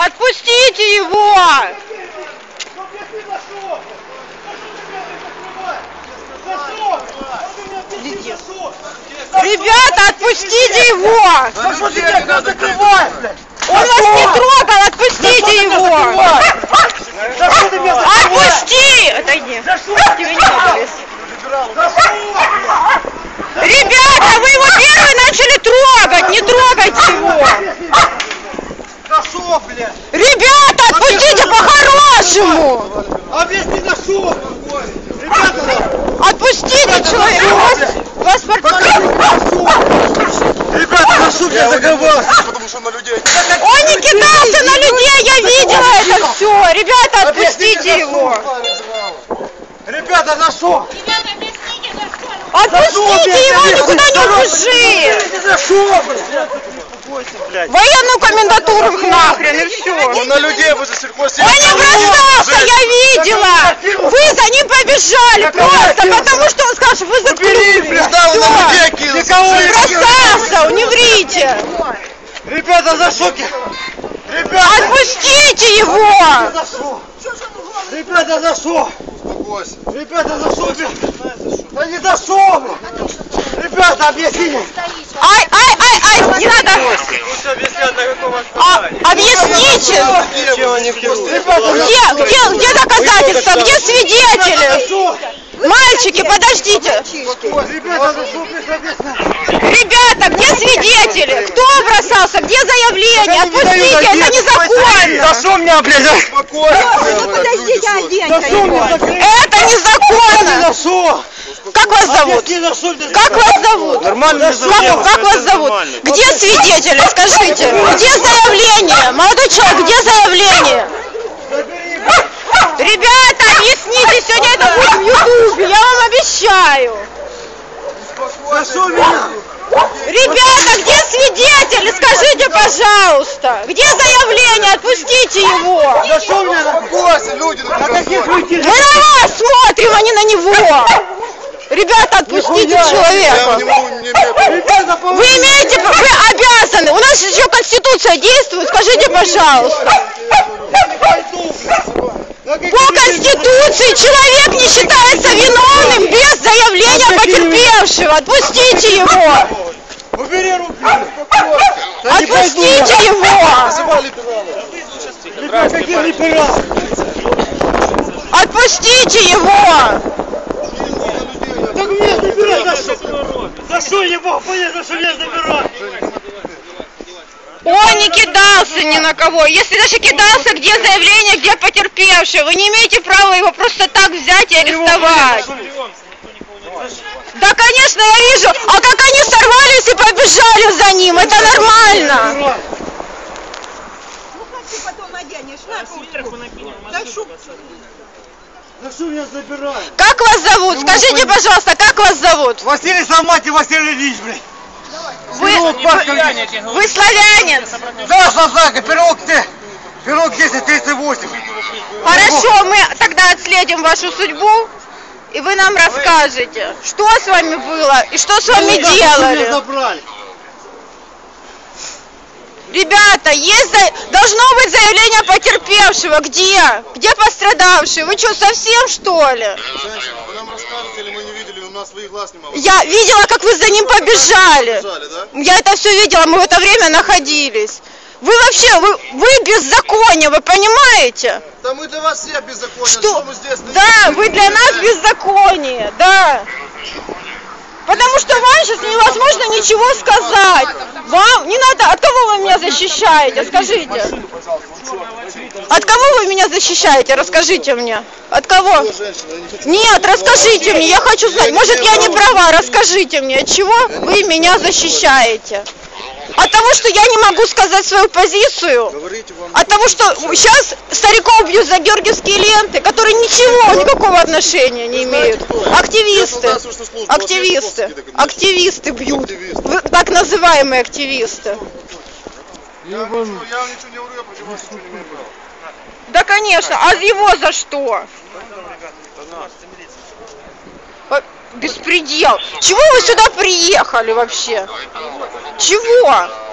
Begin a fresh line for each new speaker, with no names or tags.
Отпустите его! Ребята, отпустите его! Он вас не трогал, отпустите его! Отпусти! Отойди. Ребята, вы его первые начали трогать! Не трогайте его!
За что, блядь?
Ребята, отпустите по-хорошему!
Объясни за что? Ребята,
Отпустите человека! Портфель.
Ребята, за что меня закрываешь?
Потому что на людей
Он не кидался на людей, я видела это все! Ребята, отпустите его!
Ребята, за что?
Отпустите его, никуда не убежит!
За что, блядь?
Военную комендатуру их нахрен, и все!
Он на людей возле сельхозтехники.
Он не бросался, я видела! Вы за ним побежали просто, потому что он сказал, что вы заткнулись!
Предупреждал, он на людей кинулся.
Бросался, не врите!
Ребята, за что? Ребята,
Отпустите его!
за что? Ребята, за что? Ребята, за что? Да не за что? Ребята, объясните.
Ай, ай, ай, не надо!
Каком
А, объясните! Где, где, где доказательства? Где свидетели? Мальчики, подождите!
Ребята,
где свидетели? Кто бросался? Где заявление? Отпустите, это незаконно!
За что меня, блядь?
Подождите, оденьте его! Это незаконно! Как вас зовут?
Что ты
Как вас зовут?
Нормально
Как, как вас зовут? Где свидетели? Скажите. Где заявление? Молодой человек, где заявление? Ребята, объясните, сегодня это будет в Ютубе, я вам обещаю. Ребята, где свидетели? Скажите, пожалуйста. Где заявление? Отпустите его.
Что меня?
Успокойся, люди на
На каких людей?
Мы на вас смотрим, а не на него. Ребята, отпустите
Я
человека.
не могу, не имею
Ребята,
Вы имеете, вы обязаны. У нас еще Конституция действует. Скажите, пожалуйста. По Конституции человек не считается виновным без заявления потерпевшего. Отпустите его.
Убери руки.
Отпустите его. Отпустите его.
Так меня забирай за что? За что я мог понять, за что меня забирать?
Он не кидался ни на кого. Если даже кидался, где заявление, где потерпевший, вы не имеете права его просто так взять и арестовать. Да, конечно, я вижу. А как они сорвались и побежали за ним, это нормально.
потом оденешь, на куртку. Да шуб.
За что меня забирают?
Как вас зовут? Скажите, пожалуйста, как вас зовут?
Василий Самати, Василий Ильич, блядь.
Вы, вы, вы славянец.
Да, Сазака, пирог ты. Пирог 1038.
Хорошо, мы тогда отследим вашу судьбу, и вы нам расскажете, что с вами было и что с вами
меня
делали. Ребята, есть должно быть заявление потерпевшего. Где? Где пострадавший? Вы что, совсем что ли?
Женщина, вы нам расскажете, или мы не видели, у нас своих глаз не
Я видела, как вы за ним побежали.
Бежали, да?
Я это все видела, мы в это время находились. Вы вообще, вы, вы беззаконие, вы понимаете?
Да мы для вас все беззаконие,
Что?
мы здесь...
Да, вы для нас беззаконие, да. Потому что вам сейчас невозможно ничего сказать. Вам не надо. От кого вы меня защищаете? Скажите. От кого вы меня защищаете? Расскажите мне. От кого? Нет, расскажите мне. Я хочу знать. Может, я не права. Расскажите мне, от чего вы меня защищаете? От того, что я не могу сказать свою позицию? От того, что сейчас стариков бьют за георгиевские ленты, которые ничего, никакого отношения не имеют. Активисты. Активисты. Активисты бьют. Так называемые активисты.
Я, вам ничего- я вам ничего не вру, я против вас ничего не права.
Да, конечно. А его за что? Во- Беспредел. Чего вы сюда приехали вообще? Чего?